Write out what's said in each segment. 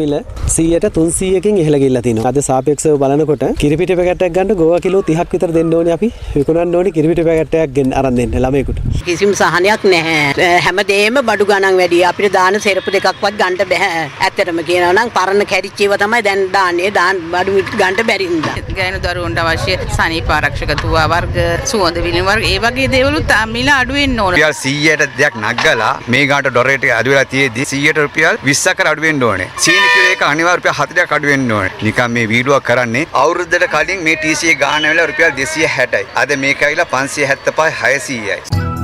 මිල 100ට 300කින් ඉහළ ගිහිල්ලා තිනවා. අද සාපේක්ෂව බලනකොට කිරිපිටි පැකට්ටයක් ගන්න ගෝවා කිලෝ 30ක් විතර දෙන්න ඕනේ අපි. විකුණන්න ඕනේ කිරිපිටි පැකට්ටයක් ගෙන් අරන් දෙන්න ළමයෙකුට. කිසිම සහනයක් නැහැ. හැමදේම බඩු ගණන් වැඩි. අපිට දාන සෙරපු දෙකක්වත් ගන්න බෑ. ඇත්තටම කියනවා නම් පරණ කැරිච්ච ඒවා තමයි දැන් දාන්නේ. දාන බඩු ගන්න බැරි නිසා. ගෑනු දරුවන්ට අවශ්‍ය සනීප ආරක්ෂක තුවා වර්ග, සුවඳ විලි වර්ග ඒ වගේ දේවලුත් මිල අඩු වෙන්න ඕන. රුපියල් 100ට දෙයක් නගලා මේ ගාට ඩොලරේට අඩු වෙලා තියෙද්දි 100ට රුපියල් 20ක් අඩු වෙන්න ඕනේ. සීනි කිලෝ එක අනිවාර්ය රුපියල් 40ක් අඩු වෙන්න ඕනේ. නිකන් මේ වීඩියෝවක් කරන්නේ අවුරුද්දට කලින් මේ TC ගාන වෙලා රුපියල් 260යි. අද මේක ඇවිල්ලා 575 600යි.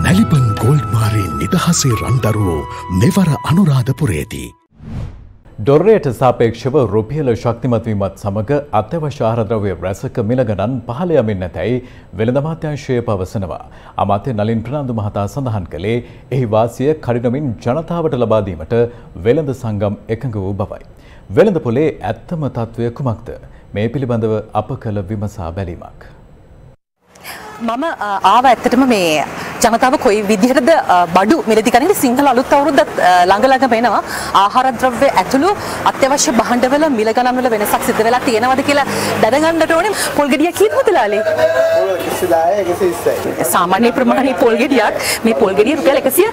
නැලිපන් ගෝල්ඩ් මාරේ නිදහසේ රන්දරුවෝ මෙවර අනුරාධපුරේදී. ඩොර්රයට සාපේක්ෂව රුපියල ශක්තිමත්වීමත් සමඟ අත්‍යවශ්‍ය ආහාරද්‍රව්‍ය රැසක මිලගණන් පහළ යමින් නැතැයි වෙළඳ අමාත්‍යාංශය පවසනවා. අමාත්‍ය නලින් ප්‍රනාන්දු මහතා සඳහන් කළේ එහි වාසිය කඩිනමින් ජනතාවට ලබා දීමට වෙළඳ සංගම් එකඟ වූ බවයි. වෙළඳ පොලේ ඇත්තම තත්ත්වය කුමක්ද? මේ පිළිබඳව අප කළ විමසා බැලීමක්. මම ආව ඇත්තටම මේ ජනතාව කොයි විදිහටද බඩු මිලදී ගන්නේ සිංහල අලුත් අවුරුද්දත් ළඟ ළඟ වෙනවා. ආහාර ද්‍රව්‍ය ඇතුළු අත්‍යවශ්‍ය භාණ්ඩවල මිල ගණන් වල වෙනසක් සිද්ධ වෙලා තියෙනවද කියලා දැනගන්නට ඕනේ පොල් ගෙඩිය කීයද මුදලාලි. 110 120යි සාමාන්‍ය ප්‍රමාණයේ පොල් ගෙඩියක් මේ පොල් ගෙඩිය රුපියල් 100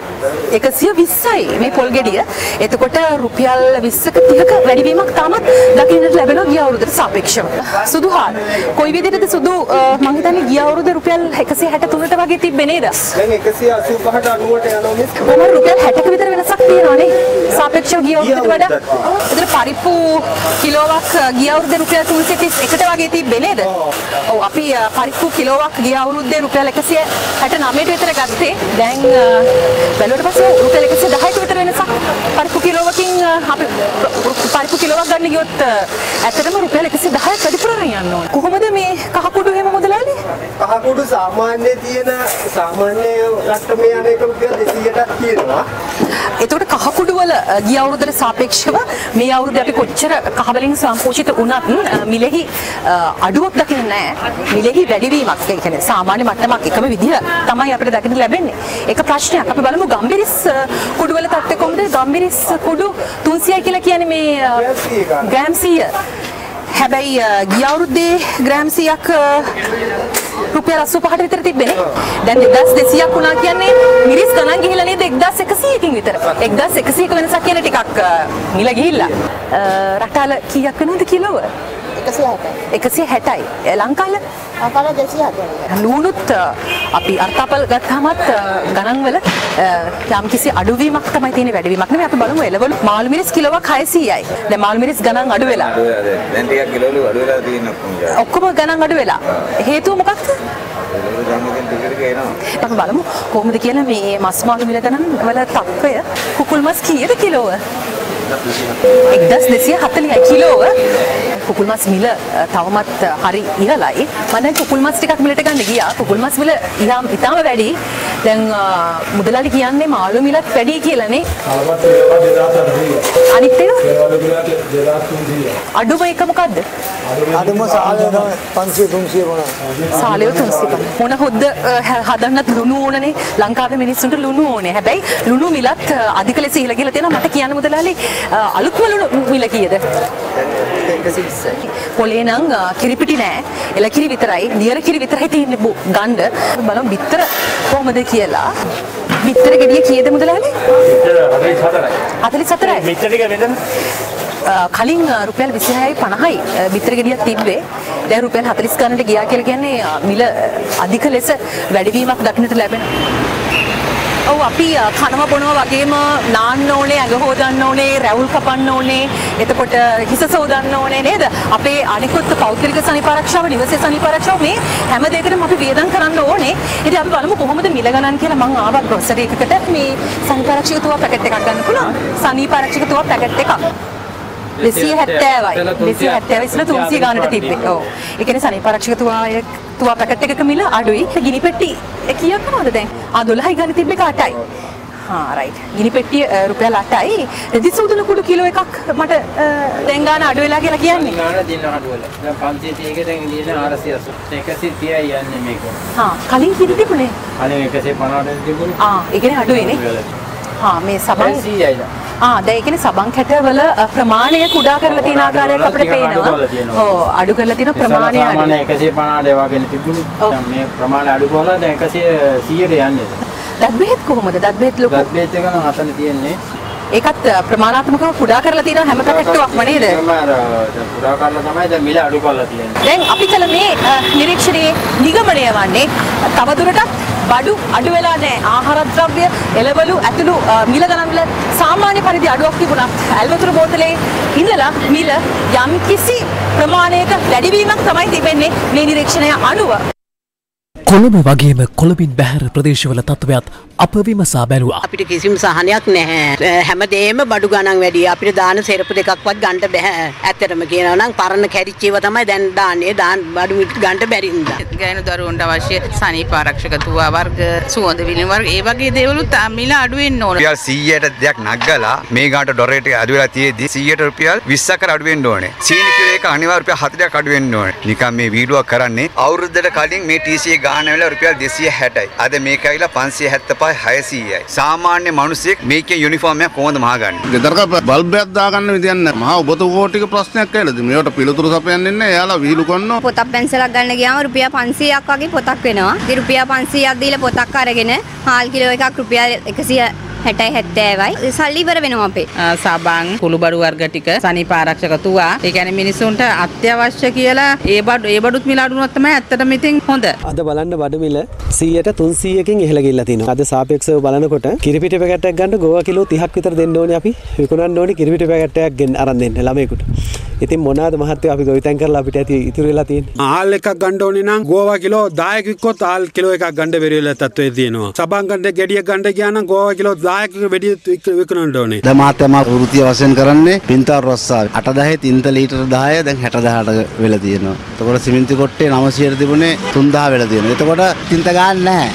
120යි මේ පොල් ගෙඩිය එතකොට රුපියල් 20ක 30ක වැඩිවීමක් තාමත් දකින්නට ලැබෙනවා ගිය අවුරුද්දට සාපේක්ෂව. සුදු හාල්. කොයි විදිහටද සුදු මම හිතන්නේ ගිය අවුරුද්ද රුපියල් 163ට වගේ තිබ්බේ නේද? දැන් 185ට 90ට යනවා මිස්. කොහොම රුපියල් 60ක විතර වෙනසක් තියෙනවානේ. සාපේක්ෂව ගිය අවුරුද්දට වඩා. ඒතර පරිප්පු කිලෝවක් ගිය අවුරුද්දේ රුපියල් 331ට වගේ තිබ්බේ නේද ඔව්. අපි පරිප්පු කිලෝවක් ගිය අවුරුද්දේ රුපියල් 169ට විතර ගත්තේ. දැන් බැලුවට පස්සේ රුපියල් 110ක විතර වෙනසක්. පරිප්පු අපි පරිප්පු කිලෝවක් ගන්න ගියොත් ඇත්තටම රුපියල් 110ක් වැඩිපුර යන්න ඕන කොහොමද මේ කහකුඩු එහෙම මුදලාලි කහකුඩු සාමාන්‍ය තියෙන සාමාන්‍ය රට්ටමේ යන එක රුපියල් 200ක් තියෙනවා එතකොට කහකුඩු වල ගිය අවුරුද්දට සාපේක්ෂව මේ අවුරුද්දේ අපි කොච්චර කහ වලින් සම්පෝෂිත වුණත් මිලෙහි අඩුවක් දකින්න නැහැ. මිලෙහි වැඩිවීමක් ඒ කියන්නේ සාමාන්‍ය මට්ටමක් එකම විදිහ තමයි අපිට දකින්න ලැබෙන්නේ. ඒක ප්‍රශ්නයක්. අපි බලමු ගම්බිරිස් කුඩු වල තත්ත්වය කොහොමද? ගම්බිරිස් කුඩු 300යි කියලා කියන්නේ මේ ග්‍රෑම් 100. හැබැයි ගිය අවුරුද්දේ ග්‍රෑම් 100ක් රුපියල් 85ට විතර තිබ්බනේ. දැන් 1200ක් වුණා කියන්නේ මිරිස් ගණන් ගිහිල්ලා නේද 1100කින් විතර. 1100ක වෙනසක් කියන ටිකක් මිල ගිහිල්ලා. රටාල කීයක් වෙනවද කිලෝව? 160යි. 160යි. ලංකාල? ලංකාල 240යි. ලුණුත් අපි අර්ථාපල් ගත්තාමත් ගණන් වල යම් කිසි අඩුවීමක් තමයි තියෙන්නේ වැඩිවීමක් නෙමෙයි අපි බලමු එළවලු මාළු මිරිස් කිලෝවක් 600යි. දැන් මාළු මිරිස් ගණන් අඩු වෙලා. දැන් ටිකක් කිලෝලු අඩු වෙලා තියෙනවා. ඔක්කොම ගණන් අඩු වෙලා. හේතුව මොකක්ද? අපි බලමු කොහොමද කියලා මේ මස් මාළු මිල ගණන් වල තත්ත්වය කුකුල් මස් කීයද කිලෝව? 1240යි කිලෝව. කුකුල් මස් මිල තවමත් හරි ඉහළයි. මම දැන් කුකුල් මස් ටිකක් මිලට ගන්න ගියා. කුකුල් මස් මිල ඉතාම ඉතාම වැඩි. දැන් මුදලාලි කියන්නේ මාළු මිලත් වැඩි කියලානේ. අනිත් එක අඩුම එක මොකද්ද? අඩුම සාලය 500 300 වුණා. සාලය 300 මොන හොද්ද හදන්නත් ලුණු ඕනනේ. ලංකාවේ මිනිස්සුන්ට ලුණු ඕනේ. හැබැයි ලුණු මිලත් අධික ලෙස ඉහළ ගිහලා තියෙනවා. මට කියන්න මුදලාලි අලුත්ම ලුණු මිල කීයද? 120යි. පොලේ නම් කිරිපිටි නෑ. එලකිරි විතරයි. නියර කිරි විතරයි තියෙන්නේ ගන්න. බලමු බිත්තර කොහමද කියලා. බිත්තර ගෙඩිය කීයද මුදලාලි? 44යි. 44යි. බිත්තර ටික වෙනද? කලින් රුපියල් 26යි 50යි බිත්තර ගෙඩියක් තිබ්බේ. දැන් රුපියල් 40 ගන්නට ගියා කියලා කියන්නේ මිල අධික ලෙස වැඩිවීමක් දක්නට ලැබෙනවා. ඔව් අපි කනවා බොනවා වගේම නාන්න ඕනේ, ඇඟ හොදන්න ඕනේ, රැවුල් කපන්න ඕනේ, එතකොට හිස සෝදන්න ඕනේ නේද? අපේ අනිකුත් පෞද්ගලික සනීපාරක්ෂාව, නිවසේ සනීපාරක්ෂාව මේ හැම දෙයකටම අපි වියදම් කරන්න ඕනේ. ඉතින් අපි බලමු කොහොමද මිල ගණන් කියලා මම ආවා ග්‍රොසරි එකකට මේ සනීපාරක්ෂක තුවා පැකට් එකක් ගන්න පුළුවන්. සනීපාරක්ෂක තුවා පැකට් එකක්. දෙසිය හැත්තෑවයි දෙසිය හැත්තෑව ඉස්සල තුන්සිය ගානට තිබ්බේ ඕ ඒ කියන්නේ සනීපාරක්ෂක තුවාය තුවා පැකට් එකක මිල අඩුයි. ගිනි පෙට්ටි. කීයක් වුණාද දැන්? ආ 12යි ගානේ තිබ්බේ කාටයි හා රයිට් ගිනි පෙට්ටිය රුපියල් 8යි රෙදි සූදුන කුඩු කිලෝ එකක් මට දැන් ගාන අඩු වෙලා කියලා කියන්නේ. ගාන දින අඩු වෙලා. දැන් 530 දැන් ඉන්නේ 480 130යි යන්නේ මේක. හා කලින් කිරි තිබුණේ. කලින් 150ට තිබුණේ. ආ ඒ කියන්නේ අඩුයිනේ හා මේ සමන් 100යි ආ දැන් ඒ කියන්නේ සබන් කැටවල ප්‍රමාණය කුඩා කරලා තියෙන ආකාරයක් අපිට පේනවා. ඔව් අඩු කරලා තියෙන ප්‍රමාණය අඩු. සාමාන්‍ය 150 වගේ තිබුණේ. දැන් මේ ප්‍රමාණය අඩු කරලා දැන් 100 100ට යන්නේ. දත් බෙහෙත් කොහොමද? දත් බෙහෙත් ලොකු. දත් බේත් එක නම් අතන තියෙන්නේ. ඒකත් ප්‍රමාණාත්මකව කුඩා කරලා තියෙන හැම පැකට්ටුවක්ම නේද? පුරා කරලා තමයි දැන් මිල අඩු කරලා තියෙන්නේ. දැන් අපි කළ මේ නිරීක්ෂණයේ නිගමනය වන්නේ තවදුරටත් බඩු අඩු වෙලා නැහැ. ආහාර ද්‍රව්‍ය, එළවලු ඇතුළු අ, මිල ගණන් වල සාමාන්‍ය පරිදි අඩුවක් තිබුණත් ඇල්වතුර බෝතලේ ඉඳලා මිල යම් කිසි ප්‍රමාණයක වැඩිවීමක් තමයි තිබෙන්නේ මේ නිරීක්ෂණය අනුව. කොළඹ වගේම කොළඹින් බැහැර ප්‍රදේශවල තත්ත්වයක් අප විමසා බැලුවා. අපිට කිසිම සහනයක් නැහැ. හැමදේම බඩු ගණන් වැඩි. අපිට දාන සෙරපු දෙකක්වත් ගන්න බෑ. ඇත්තටම කියනවා නම් පරණ කැරිච්ච ඒවා තමයි දැන් දාන්නේ. දාන බඩු මිට ගන්න බැරි නිසා. ගෑනු දරුවන්ට අවශ්‍ය සනීප ආරක්ෂක තුවා වර්ග සුවඳ විලි වර්ග ඒ වගේ දේවලුත් මිල අඩු වෙන්න ඕන. රුපියල් 100ට දෙයක් නග්ගලා මේ ගානට ඩොලරේට අඩු වෙලා තියෙද්දි 100ට රුපියල් 20කට අඩු වෙන්න ඕනේ. සීනි කිලෝ එක අනිවාර්ය රුපියල් 40ක් අඩු වෙන්න ඕනේ. නිකන් මේ වීඩියෝවක් කරන්නේ අවුරුද්දට කලින් මේ TC ගාන වෙලා රුපියල් 260යි. අද මේක ඇවිල්ලා 575යි 600යි. සාමාන්‍ය මිනිස්සෙක් මේකේ යුනිෆෝම් එක කොහොමද මහගන්නේ? ගෙදරක බල්බයක් දාගන්න විදියක් නැහැ. මහා ඔබතු කෝටික ප්‍රශ්නයක් ඇවිල්ලාද? මේවට පිළිතුරු සපයන්නේ නැහැ. එයාලා විහිළු කරනවා. පොතක් පැන්සලක් ගන්න ගියාම රුපියල් 500ක් වගේ පොතක් වෙනවා. ඉතින් රුපියල් 500ක් දීලා පොතක් අරගෙන හාල් කිලෝ එකක් රුපියල් 160යි 70යි සල්ලි ඉවර වෙනවා අපේ. සබන් කුළු බඩු වර්ග ටික සනීප ආරක්ෂක තුවා ඒ කියන්නේ මිනිසුන්ට අත්‍යවශ්‍ය කියලා ඒ බඩු ඒ බඩුත් මිල අඩු වුණොත් තමයි ඇත්තටම ඉතින් හොඳ. අද බලන්න බඩු මිල 100ට 300කින් ඉහළ ගිහිල්ලා තිනවා. අද සාපේක්ෂව බලනකොට කිරිපිටි පැකට් එකක් ගන්න ගෝවා කිලෝ 30ක් විතර දෙන්න ඕනේ අපි. විකුණන්න ඕනේ කිරිපිටි පැකට් එකක් ගෙන් අරන් දෙන්න ළමයෙකුට. ඉතින් මොනවාද මහත්තයෝ අපි ගොවිතැන් කරලා අපිට ඇති ඉතුරු වෙලා තියෙන්නේ. ආල් එකක් ගන්න ඕනේ නම් ගෝවා කිලෝ 10ක වික්කොත් ආල් කිලෝ එකක් ගන්න බැරි වෙලා තත්ත්වයේ තියෙනවා. සබන් ගන්න ගෙඩියක් ගන්න ගියා නම් ගෝවා කිලෝ 10ක වෙඩි විකුණන්න ඕනේ. දැන් මාත්‍ය මා වෘත්තිය වශයෙන් කරන්නේ පින්තූර රොස්සා 80 තින්ත ලීටර 10 දැන් 60000ට වෙලා තියෙනවා. එතකොට සිමෙන්ති කොට්ටේ 900ට තිබුණේ 3000 වෙලා තියෙනවා. එතකොට තින්ත ගන්න නැහැ.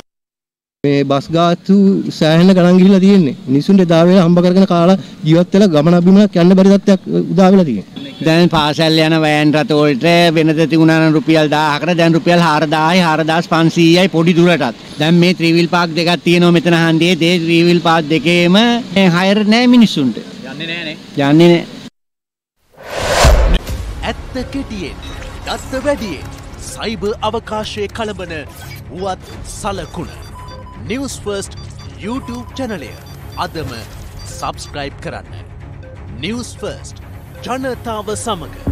මේ බස් ගාස්තු සෑහෙන ගණන් ගිහිල්ලා තියෙන්නේ. මිනිසුන්ට එදා වෙලා හම්බ කරගෙන කාලා ජීවත් වෙලා ගමන බිමනක් යන්න බැරි තත්ත්වයක් උදා වෙලා තියෙනවා. දැන් පාසල් යන වෑන් රථ වලට වෙනද තිබුණා නම් රුපියල් 1000කට දැන් රුපියල් 4000යි 4500යි පොඩි දුරටත්. දැන් මේ ත්‍රිවිල් පාක් දෙකක් තියෙනවා මෙතන හන්දියේ. ඒ ත්‍රිවිල් පාක් දෙකේම හයර් නැහැ මිනිස්සුන්ට. යන්නේ නෑනේ. යන්නේ නැහැ. ඇත්ත කෙටියෙන් දත්ත වැඩියෙන් සයිබ අවකාශය කළඹන වුවත් සලකුණ. නිවස් ෆර්ස්ට් YouTube චැනලය අදම සබස්ක්‍රයිබ් කරන්න. නිවස් ෆර්ස්ට් ජනතාව සමඟ